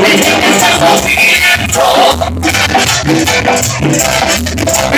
Thank you.